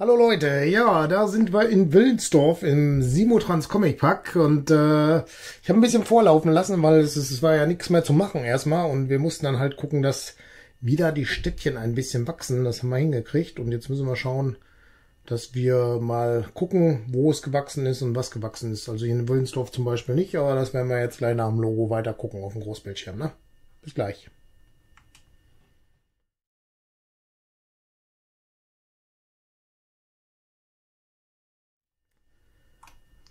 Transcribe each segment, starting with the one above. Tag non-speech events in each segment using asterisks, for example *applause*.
Hallo Leute, ja, da sind wir in Willensdorf im Simotrans Comic Pack und äh, ich habe ein bisschen vorlaufen lassen, weil es, es war ja nichts mehr zu machen erstmal und wir mussten dann halt gucken, dass wieder die Städtchen ein bisschen wachsen. Das haben wir hingekriegt und jetzt müssen wir schauen, dass wir mal gucken, wo es gewachsen ist und was gewachsen ist. Also hier in Willensdorf zum Beispiel nicht, aber das werden wir jetzt gleich nach dem Logo weiter gucken auf dem Großbildschirm. Ne? Bis gleich.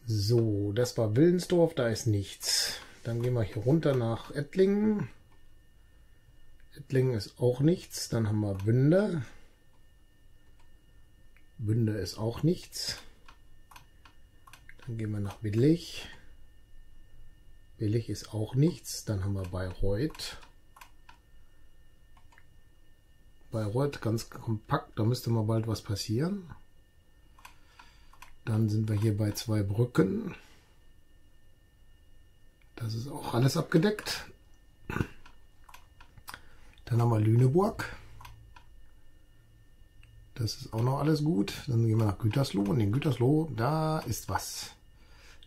So, das war Willensdorf, da ist nichts. Dann gehen wir hier runter nach Ettlingen. Ettlingen ist auch nichts. Dann haben wir Wünde. Wünde ist auch nichts. Dann gehen wir nach Willig. Willig ist auch nichts. Dann haben wir Bayreuth. Bayreuth ganz kompakt, da müsste mal bald was passieren. Dann sind wir hier bei zwei Brücken. Das ist auch alles abgedeckt. Dann haben wir Lüneburg. Das ist auch noch alles gut. Dann gehen wir nach Gütersloh. Und in Gütersloh, da ist was.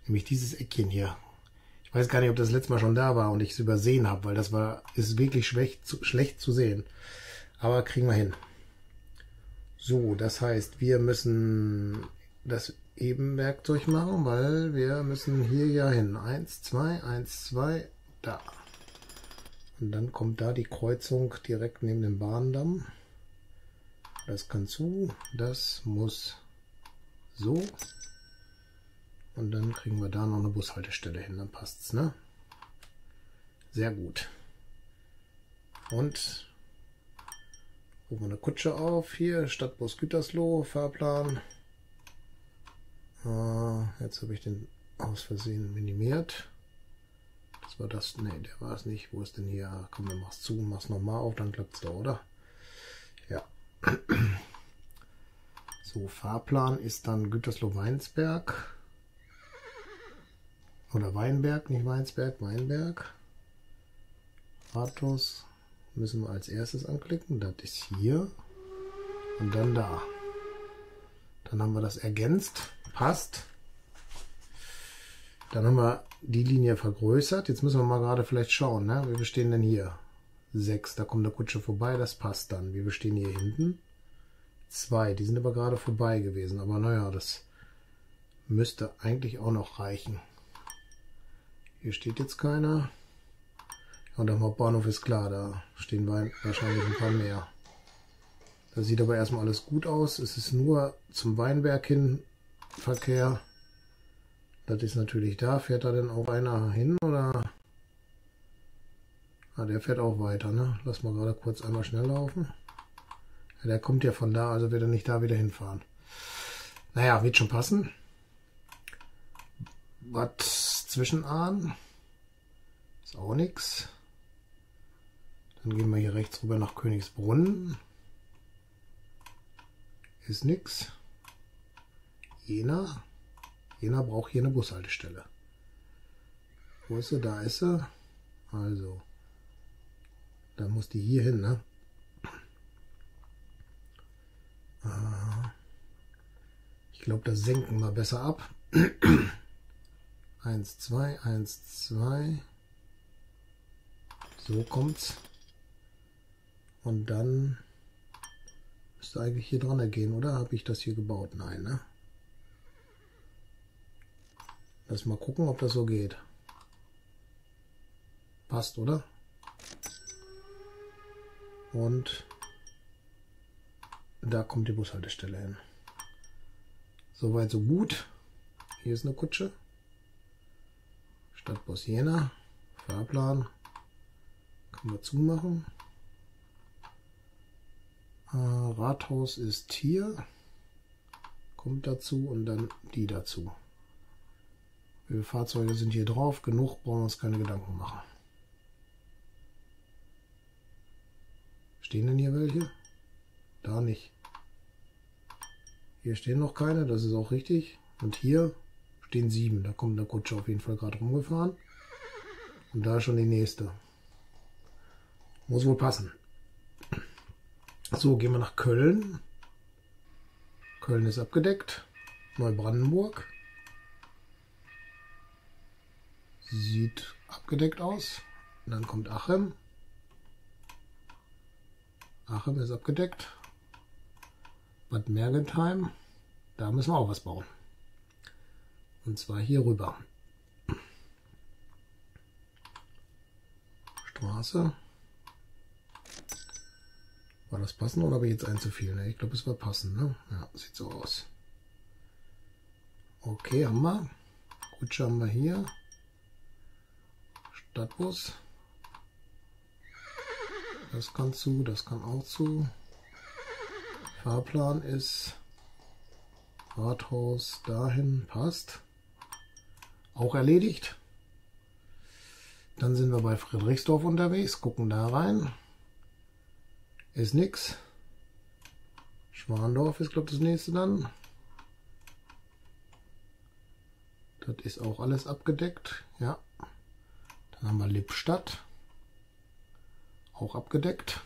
Nämlich dieses Eckchen hier. Ich weiß gar nicht, ob das letzte Mal schon da war und ich es übersehen habe, weil das war, ist wirklich schlecht, schlecht zu sehen. Aber kriegen wir hin. So, das heißt, wir müssen das eben Werkzeug machen, weil wir müssen hier ja hin. Eins, zwei, eins, zwei, da. Und dann kommt da die Kreuzung direkt neben dem Bahndamm. Das kann zu, das muss so. Und dann kriegen wir da noch eine Bushaltestelle hin, dann passt's, ne? Sehr gut. Und rufen wir eine Kutsche auf. Hier, Stadtbus Gütersloh, Fahrplan. Uh, jetzt habe ich den aus Versehen minimiert. Das war das. Ne, der war es nicht. Wo ist denn hier? Komm, dann mach's zu, mach's nochmal auf, dann klappt es da, oder? Ja. *clears throat* So, Fahrplan ist dann Gütersloh-Weinsberg. Oder Weinberg, nicht Weinsberg, Weinberg. Rathaus müssen wir als erstes anklicken. Das ist hier. Und dann da. Dann haben wir das ergänzt passt. Dann haben wir die Linie vergrößert. Jetzt müssen wir mal gerade vielleicht schauen, ne? wie wir stehen denn hier? 6, da kommt der Kutsche vorbei, das passt dann. Wie wir stehen hier hinten? 2, die sind aber gerade vorbei gewesen. Aber naja, das müsste eigentlich auch noch reichen. Hier steht jetzt keiner. Und am Hauptbahnhof ist klar, da stehen wahrscheinlich ein paar mehr. Das sieht aber erstmal alles gut aus. Es ist nur zum Weinberg hin Verkehr. Das ist natürlich da. Fährt da denn auch einer hin oder? Ah, der fährt auch weiter, ne? Lass mal gerade kurz einmal schnell laufen. Ja, der kommt ja von da, also wird er nicht da wieder hinfahren. Naja, wird schon passen. Was Zwischenahn? Ist auch nichts. Dann gehen wir hier rechts rüber nach Königsbrunn. Ist nichts. Jena. Jena braucht hier eine Bushaltestelle. Wo ist sie? Da ist sie. Also, da muss die hier hin, ne? Ich glaube, das senken wir besser ab. 1, 2, 1, 2. So kommt's. Und dann müsste eigentlich hier dran gehen, oder? Habe ich das hier gebaut? Nein, ne? Lass mal gucken, ob das so geht. Passt, oder? Und da kommt die Bushaltestelle hin. Soweit so gut. Hier ist eine Kutsche. Stadtbus Jena. Fahrplan. Können wir zumachen. Äh, Rathaus ist hier. Kommt dazu und dann die dazu. Wie Fahrzeuge sind hier drauf? Genug, brauchen wir uns keine Gedanken machen. Stehen denn hier welche? Da nicht. Hier stehen noch keine, das ist auch richtig. Und hier stehen sieben. Da kommt der Kutsche auf jeden Fall gerade rumgefahren. Und da schon die nächste. Muss wohl passen. So, gehen wir nach Köln. Köln ist abgedeckt. Neubrandenburg. Sieht abgedeckt aus. Und dann kommt Achem. Achem ist abgedeckt. Bad Mergentheim. Da müssen wir auch was bauen. Und zwar hier rüber. Straße. War das passend oder habe ich jetzt ein zu viel? Ne, ich glaube, es war passend. Ne? Ja, sieht so aus. Okay, haben wir. Kutsche haben wir hier. Stadtbus. Das kann zu, das kann auch zu. Fahrplan ist Rathaus dahin, passt. Auch erledigt. Dann sind wir bei Friedrichsdorf unterwegs, gucken da rein. Ist nix. Schwandorf ist, glaube ich, das nächste dann. Das ist auch alles abgedeckt. Ja. Dann haben wir Lippstadt. Auch abgedeckt.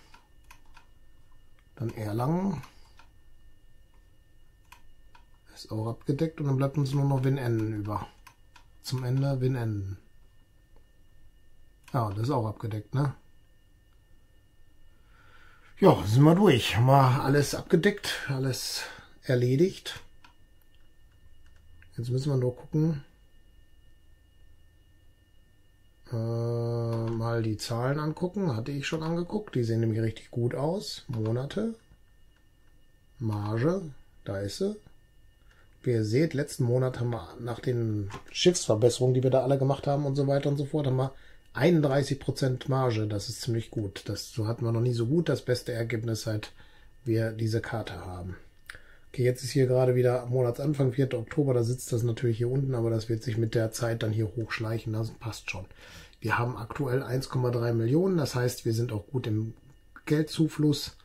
Dann Erlangen. Ist auch abgedeckt. Und dann bleibt uns nur noch Winenden über. Zum Ende Winenden. Ja, das ist auch abgedeckt, ne? Ja, sind wir durch. Haben wir alles abgedeckt, alles erledigt. Jetzt müssen wir nur gucken. Äh, mal die Zahlen angucken. Hatte ich schon angeguckt. Die sehen nämlich richtig gut aus. Monate. Marge. Da ist sie. Wie ihr seht, letzten Monat haben wir nach den Schiffsverbesserungen, die wir da alle gemacht haben und so weiter und so fort, haben wir 31% Marge, das ist ziemlich gut. Das so hatten wir noch nie so gut. Das beste Ergebnis, seit wir diese Karte haben. Okay, jetzt ist hier gerade wieder Monatsanfang, 4. Oktober, da sitzt das natürlich hier unten, aber das wird sich mit der Zeit dann hier hochschleichen, das passt schon. Wir haben aktuell 1,3 Millionen, das heißt, wir sind auch gut im Geldzufluss.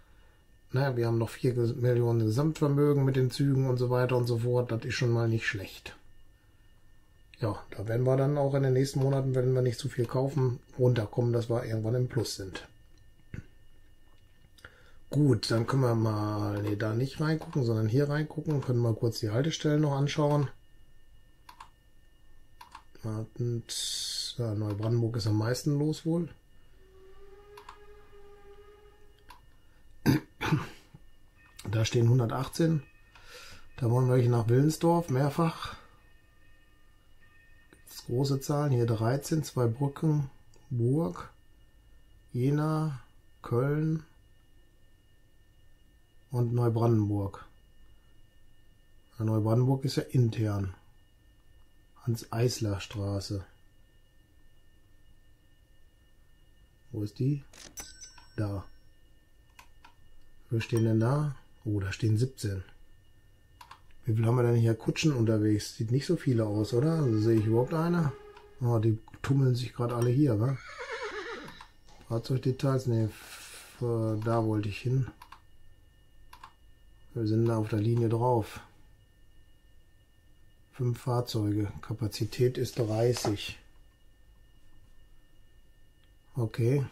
Naja, wir haben noch 4 Millionen Gesamtvermögen mit den Zügen und so weiter und so fort, das ist schon mal nicht schlecht ja, da werden wir dann auch in den nächsten Monaten, wenn wir nicht zu viel kaufen, runterkommen, dass wir irgendwann im Plus sind. Gut, dann können wir mal, nee, da nicht reingucken, sondern hier reingucken, können wir kurz die Haltestellen noch anschauen. Und, ja, Neubrandenburg ist am meisten los wohl. Da stehen 118. Da wollen wir nach Willensdorf, mehrfach große Zahlen, hier 13, zwei Brücken, Burg, Jena, Köln und Neubrandenburg. Neubrandenburg ist ja intern. Hans-Eisler-Straße. Wo ist die? Da. Wo stehen denn da? Oh, da stehen 17. Wie viel haben wir denn hier Kutschen unterwegs? Sieht nicht so viele aus, oder? Also sehe ich überhaupt eine? Oh, die tummeln sich gerade alle hier, wa? Fahrzeugdetails? Ne, da wollte ich hin. Wir sind da auf der Linie drauf. Fünf Fahrzeuge. Kapazität ist 30. Okay.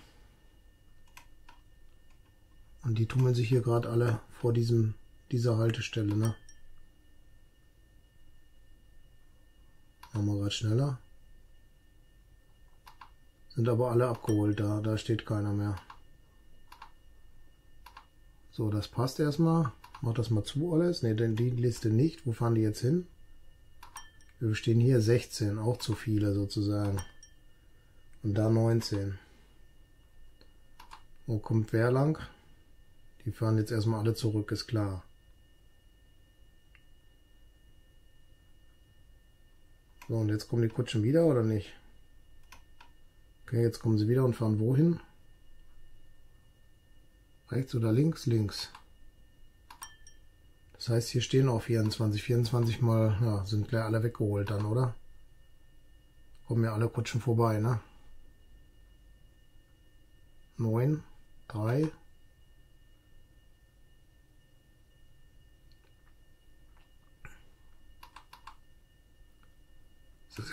Und die tummeln sich hier gerade alle vor diesem dieser Haltestelle, ne? Machen wir gerade schneller. Sind aber alle abgeholt da. Da steht keiner mehr. So, das passt erstmal. Mach das mal zu alles. Ne, denn die Liste nicht. Wo fahren die jetzt hin? Wir stehen hier 16. Auch zu viele sozusagen. Und da 19. Wo kommt wer lang? Die fahren jetzt erstmal alle zurück, ist klar. So, und jetzt kommen die Kutschen wieder oder nicht? Okay, jetzt kommen sie wieder und fahren wohin? Rechts oder links? Links. Das heißt, hier stehen auch 24. 24 mal, ja, sind gleich alle weggeholt dann, oder? Kommen ja alle Kutschen vorbei, ne? 9, 3,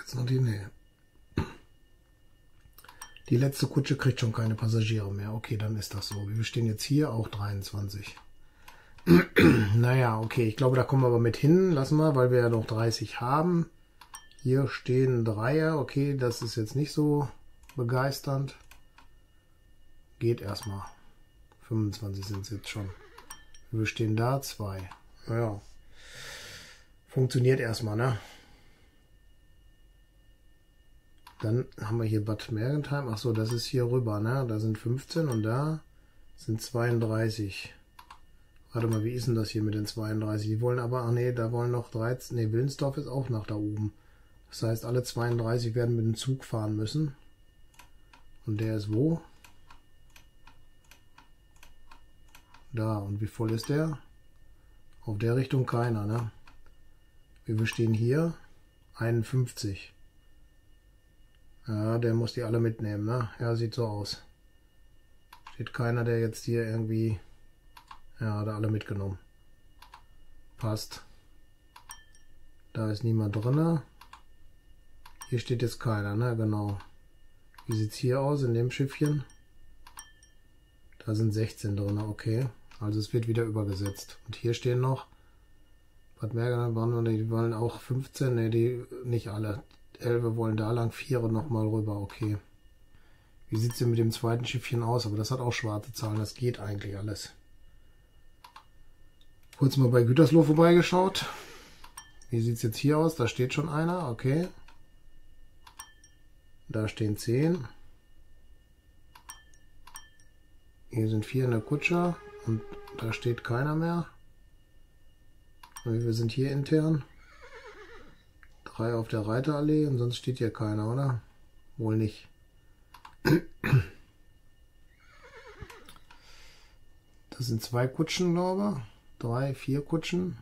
jetzt noch die Nähe. Die letzte Kutsche kriegt schon keine Passagiere mehr. Okay, dann ist das so. Wir stehen jetzt hier auch 23. *clears throat* naja, okay, ich glaube, da kommen wir aber mit hin. Lassen wir, weil wir ja noch 30 haben. Hier stehen Dreier. Okay, das ist jetzt nicht so begeisternd. Geht erstmal. 25 sind es jetzt schon. Wir stehen da, zwei. Naja. Funktioniert erstmal, ne? Dann haben wir hier Bad Mergentheim. Ach so, das ist hier rüber, ne? Da sind 15 und da sind 32. Warte mal, wie ist denn das hier mit den 32? Die wollen aber, ach nee, da wollen noch 13. Nee, Willensdorf ist auch nach da oben. Das heißt, alle 32 werden mit dem Zug fahren müssen. Und der ist wo? Da. Und wie voll ist der? Auf der Richtung keiner, ne? Wir stehen hier 51. Ja, der muss die alle mitnehmen, ne? Ja, sieht so aus. Steht keiner, der jetzt hier irgendwie... Ja, hat er alle mitgenommen. Passt. Da ist niemand drin. Hier steht jetzt keiner, ne? Genau. Wie sieht's hier aus in dem Schiffchen? Da sind 16 drin, okay. Also es wird wieder übergesetzt. Und hier stehen noch Bad Mergentheim, die wollen auch 15, ne, die nicht alle. Elbe wollen da lang, Viere nochmal rüber, okay. Wie sieht es denn mit dem zweiten Schiffchen aus? Aber das hat auch schwarze Zahlen, das geht eigentlich alles. Kurz mal bei Gütersloh vorbeigeschaut. Wie sieht es jetzt hier aus? Da steht schon einer, okay. Da stehen 10. Hier sind vier in der Kutsche und da steht keiner mehr. Wir sind hier intern. Drei auf der Reiterallee und sonst steht hier keiner, oder? Wohl nicht. Das sind zwei Kutschen, glaube ich. Drei, vier Kutschen.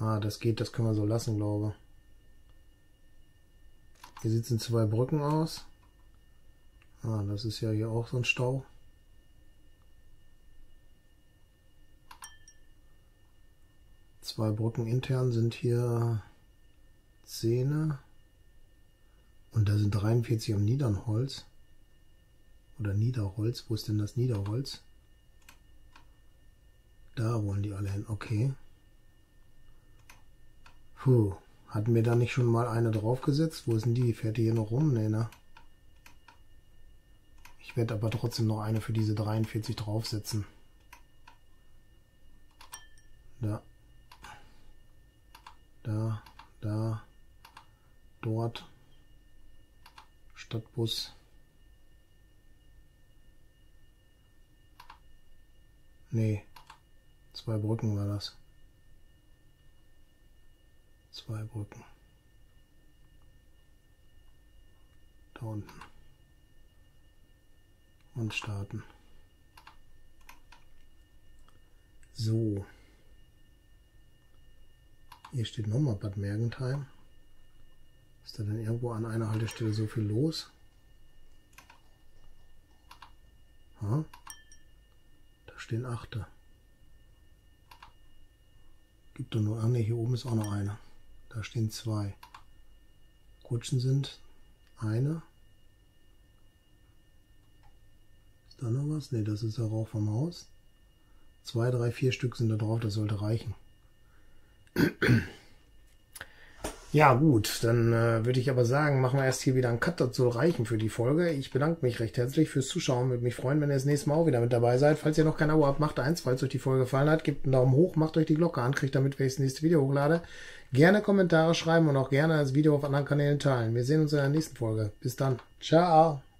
Ah, das geht, das können wir so lassen, glaube ich. Hier in zwei Brücken aus. Ah, das ist ja hier auch so ein Stau. Zwei Brücken intern sind hier Szene. Und da sind 43 am Niedernholz. Oder Niederholz. Wo ist denn das Niederholz? Da wollen die alle hin. Okay. Puh. Hatten wir da nicht schon mal eine draufgesetzt? Wo denn die? Fährt die hier noch rum? Nee, ne? Ich werde aber trotzdem noch eine für diese 43 draufsetzen. Da da, dort, Stadtbus. Nee, zwei Brücken war das. Zwei Brücken. Da unten. Und starten. So. Hier steht nochmal Bad Mergentheim. Ist da denn irgendwo an einer Haltestelle so viel los? Ha? Da stehen Achte. Gibt doch nur, ah ne, hier oben ist auch noch eine. Da stehen zwei. Kutschen sind eine. Ist da noch was? Ne, das ist der Rauch vom Haus. Zwei, drei, vier Stück sind da drauf, das sollte reichen. *clears throat* Ja, gut, dann äh, würde ich aber sagen, machen wir erst hier wieder einen Cut, das soll reichen für die Folge. Ich bedanke mich recht herzlich fürs Zuschauen, würde mich freuen, wenn ihr das nächste Mal auch wieder mit dabei seid. Falls ihr noch kein Abo habt, macht eins, falls euch die Folge gefallen hat, gebt einen Daumen hoch, macht euch die Glocke an, kriegt damit, wenn ich das nächste Video hochlade. Gerne Kommentare schreiben und auch gerne das Video auf anderen Kanälen teilen. Wir sehen uns in der nächsten Folge. Bis dann. Ciao.